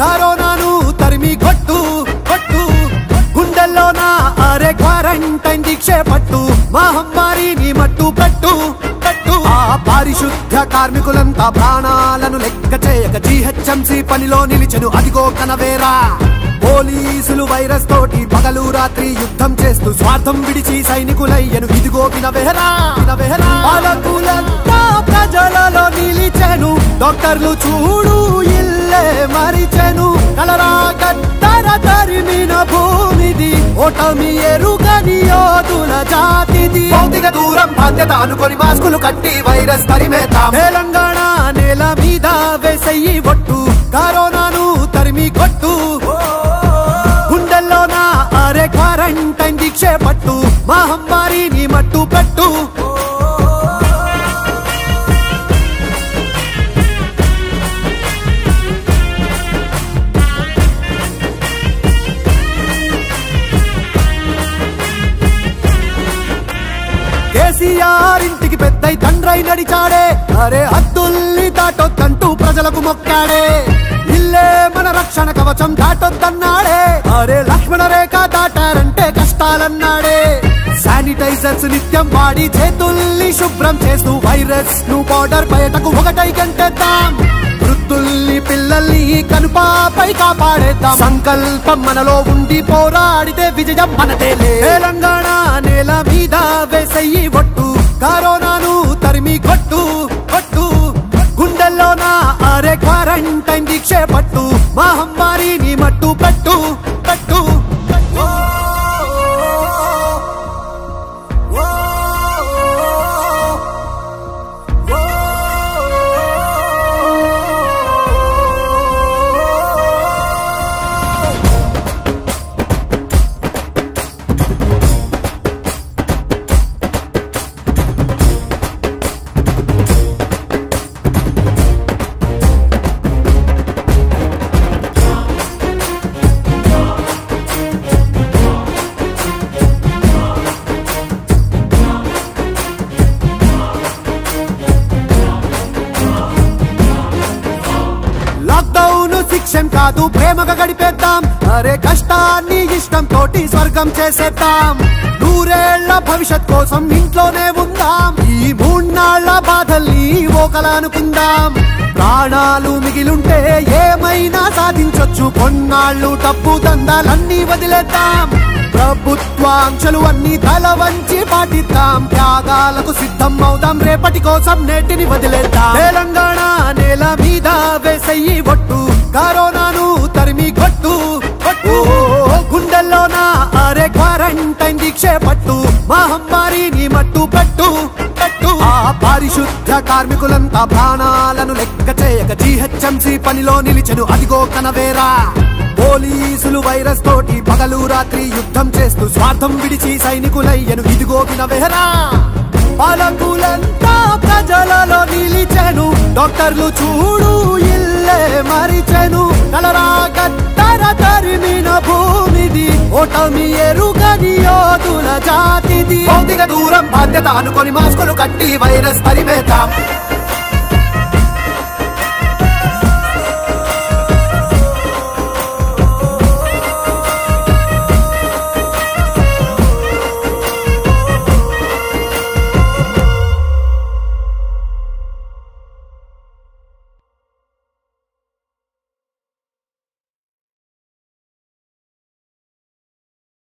కరోనాను తరిమి కొట్టు కొట్టు. గుండెల్లోన అరే క్వారంటైన్ దీక్షే పట్టు. మహమ్మారిని మట్టు పెట్టు పెట్టు. ఆ పారిశుద్ధ కార్మికులంతా ప్రాణాలను లెక్క చేయక జీహెచ్ఎంసీ పనిలో నిలిచెను. అదిగో కనవేరా. పోలీసులు వైరస్ తోటి పగలు రాత్రి యుద్ధం చేస్తూ స్వార్థం విడిచి సైనికులయ్యను. ఇదిగో వినవెహరా వినవెహరా ప్రజలలో నిలిచెను. డాక్టర్లు చూడు ఇల్లే మరిచెను. కలరా కత్తర తరిమిన భూమిది. ఓటమి ఎరుగని యోధుల జాతిది. భౌతిక దూరం బాధ్యత అనుకొని మాస్కులు కట్టి వైరస్ తరిమేతాం తెలంగాణ నేల మీద వేసయ్యి ఒట్టు. కరోనాను తరిమి కొట్టు. గుండెల్లోన అరే క్వారంటైన్ దీక్షే పట్టు. మహమ్మారిని మట్టు పెట్టు కేసీఆర్ ఇంటికి పెద్దై తండ్రై నడిచాడే. అరే హద్దుల్ని దాటొద్దంటూ ప్రజలకు మొక్కాడే. ఇల్లే మన రక్షణ కవచం దాటొద్దన్నాడే. అరే లక్ష్మణ రేఖ దాటారంటే కష్టాలన్నాడే. శానిటైజర్స్ నిత్యం వాడి చేతుల్ని శుభ్రం చేస్తూ వైరస్ను బార్డర్ బయటకు ఒకటై గంటేద్దాం. వృద్ధుల్ని పిల్లల్ని కనుపాపై కాపాడేద్దాం. సంకల్పం మనలో ఉండి పోరాడితే విజయం మనదే తెలంగాణ నేల మీద ఫిక్షన్ కాదు ప్రేమగా గడిపేద్దాం. అరే కష్టాన్ని ఇష్టం తోటి స్వర్గం చేసేద్దాం. నూరేళ్ళ భవిష్యత్ కోసం ఇంట్లోనే ఉందాం. ఈ మూడ్నాళ్ళ బాధల్ని ఓకలానుకుందాం. ప్రాణాలు మిగిలుంటే ఏమైనా సాధించొచ్చు. కొన్నాళ్ళు తప్పు దందాలన్నీ వదిలేద్దాం. ప్రభుత్వాంక్షలు అన్ని తల వంచి పాటిద్దాం త్యాగాలకు సిద్ధం అవుదాం రేపటి కోసం నేటిని వదిలేద్దాం. తెలంగాణ నేల మీద వేసయ్యి ఒట్టు. కరోనాను తరిమి కొట్టు. కొట్టు. గుండెల్లోన అరే క్వారంటైన్ దీక్షే పట్టు మహమ్మారిని మట్టు పెట్టు. పెట్టు. ఆ పారిశుద్ధ కార్మికులంతా ప్రాణాలను లెక్క చేయక జీహెచ్ఎంసీ పనిలో నిలిచెను. అదిగో కనవేరా. పోలీసులు వైరస్ తోటి పగలు రాత్రి యుద్ధం చేస్తూ స్వార్థం విడిచి సైనికులయ్యను. ఇదిగో వినవెహరా పాలకులంతా ప్రజలలో నిలిచెను. డాక్టర్లు చూడు ఇల్లే మరిచెను. కలరా కత్తర తరిమిన భూమిది ఓటమి ఎరుగని యోధుల జాతిది. భౌతిక దూరం బాధ్యత అనుకొని మాస్కులు కట్టి వైరస్ పరిమేతాం